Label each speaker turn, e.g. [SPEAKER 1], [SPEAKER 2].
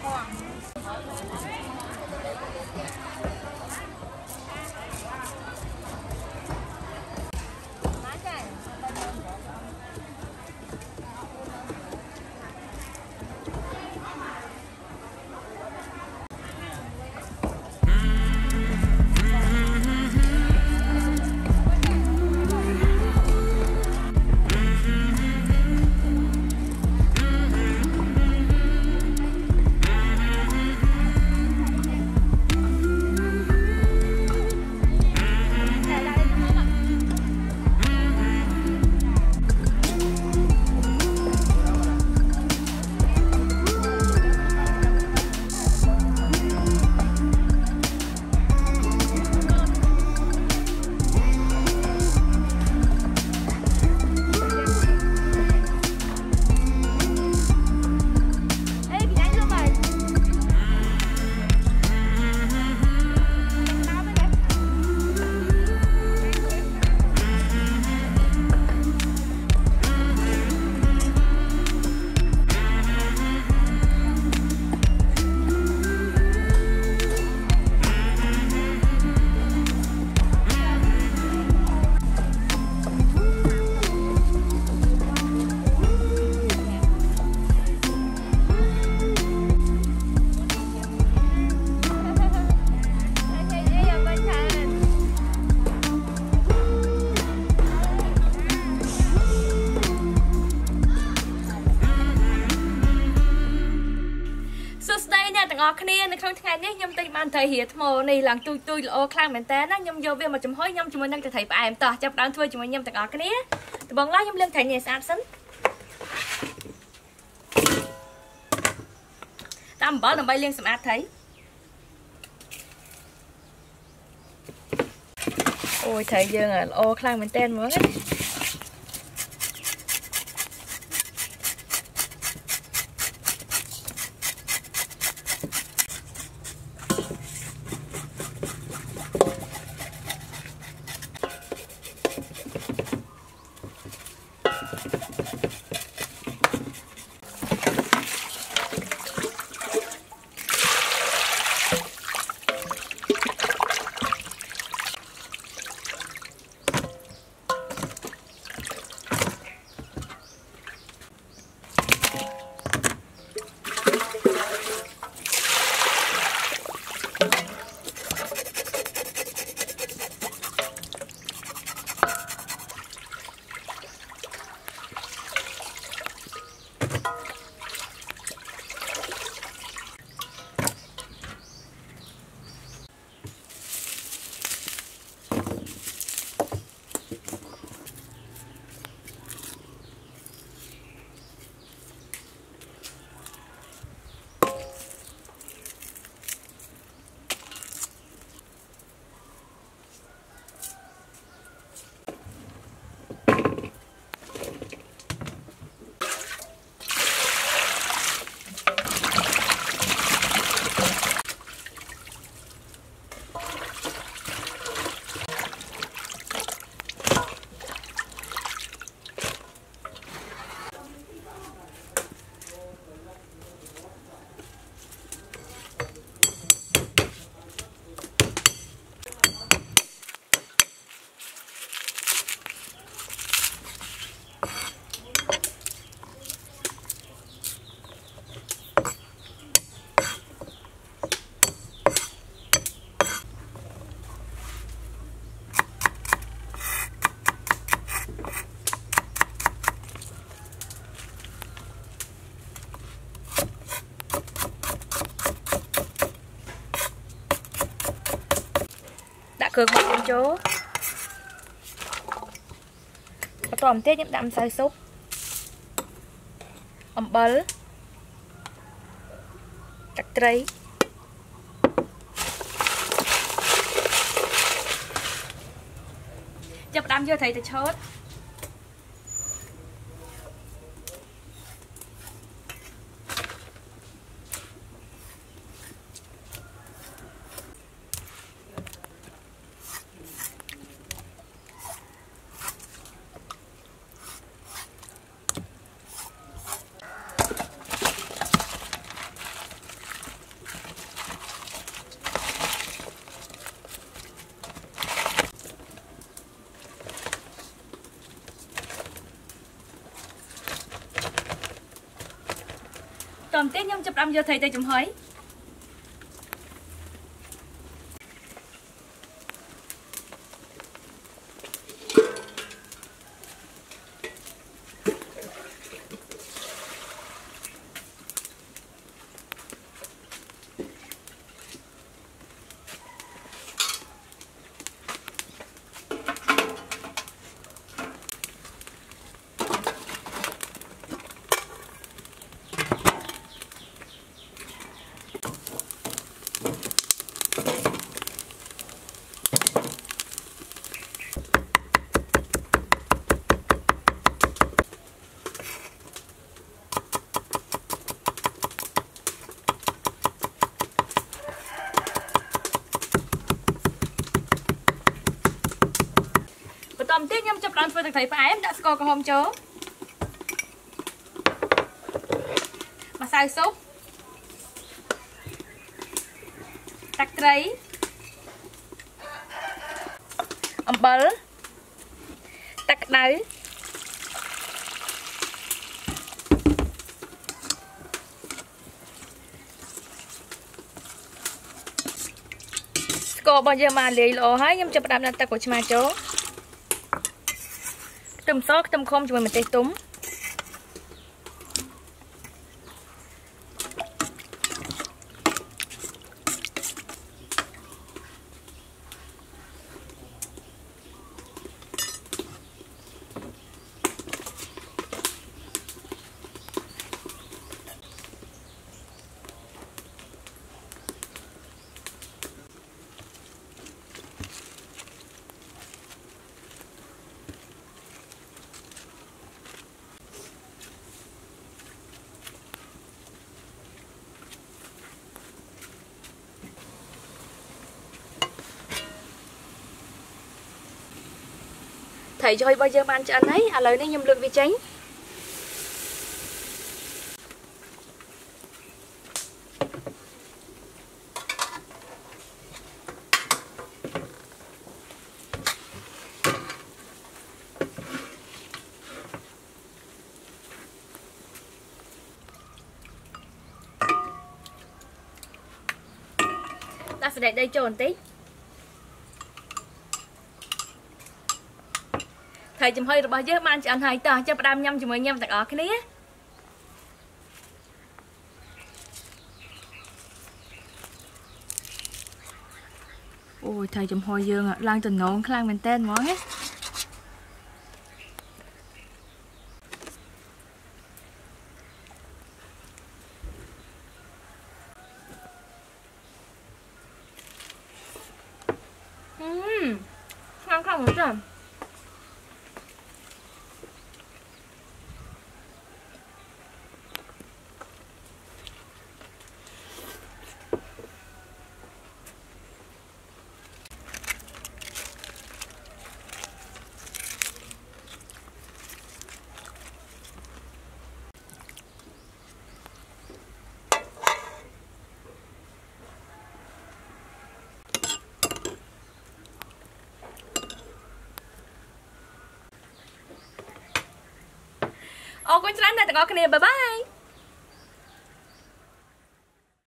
[SPEAKER 1] 逛。 គ្នានៅក្នុងថ្ងៃនេះខ្ញុំទិញបានត្រីរាថ្មនេះឡើងទូចទូចល្អខ្លាំងមែនតើណាខ្ញុំយកវាមកចំហុយខ្ញុំជាមួយនឹងត្រីផ្អែមតោះចាប់ដើមធ្វើជាមួយខ្ញុំទាំងអស់គ្នាដំបងឡើយខ្ញុំលាងត្រីនេះស្អាតសិនតាមអំបិលដើម្បីលាងសម្អាតត្រីអូយត្រីយើងល្អខ្លាំងមែនតើហ្ម ងណាគ្រឿងមកចូលបន្តបន្តិចខ្ញុំដាក់ម្សៅស៊ុបអំបិលទឹកត្រីចាប់ផ្ដើមយកត្រីទៅឆោត តមទៀតខ្ញុំចាប់ផ្ដើមយកត្រីទៅចំហុយ បន្តទៀតខ្ញុំចាប់ដើមធ្វើទឹកត្រីផ្អែមដាក់ស្ករក្រហមចូលម្សៅស៊ុបទឹកត្រីអំបិលទឹកក្តៅស្កររបស់យើងបានលាយល្អហើយខ្ញុំចាប់ផ្ដើមដាក់ទឹកក្រូចឆ្មាចូលខ្ទឹ មសខ្ទឹមខំជាមួយម្ទេសទុំ ត្រីចំហុយរបស់យើងបានឆ្អិនហើយឥឡូវនេះខ្ញុំលើកវាចេញដាក់សណ្ដែកដីចូលបន្តិច ហើយចំហុយរបស់យើងបានឆ្អិនហើយតោះចាប់ផ្ដើមញ៉ាំជាមួយញ៉ាំទាំងអស់គ្នាអូយថៃចំហុយយើងឡើងចំណងខ្លាំងមែនតើហ្មងហ៎嗯，看看我这。 អរគុណច្រើនអ្នកទាំងអស់គ្នាបាយបាយ